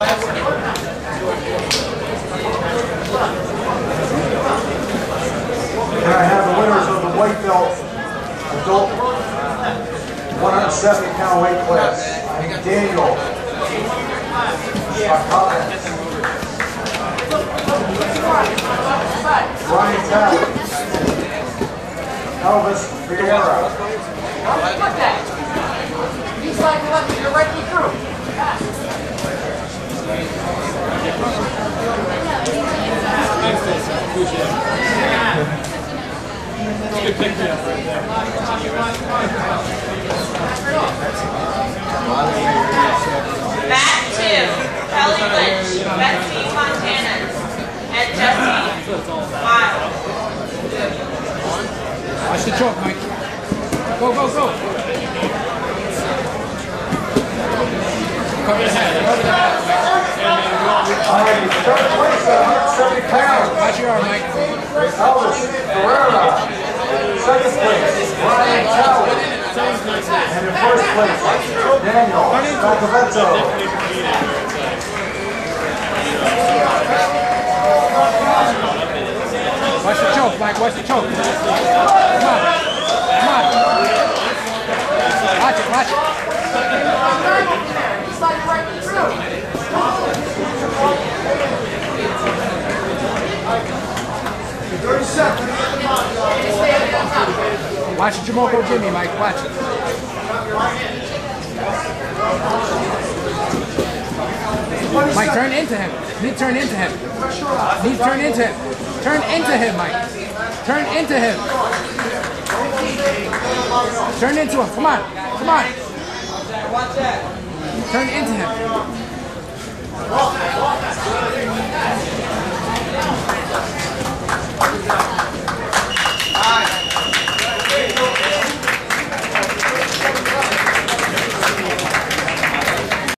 Can I have the winners of the white belt adult 170 pound weight class? Daniel. Collins. Ryan Talley. Elvis Vieira. Mat two, Kelly Lynch, and Jesse Mike. Go, go, go. Cover the head. Third place at 170 pounds. Your. Second place, Ryan Talley. And in first place, Daniel. Watch the choke, Mike. Watch the choke. Come on. Come on. Watch it, watch it. He's like right through. Watch it, Jamoke Jimmy, Mike. Watch it. Mike, turn into him. Need turn into him. Need turn into him. Turn into him, Mike. Turn into him. Turn into him. Come on. Come on. Turn into him.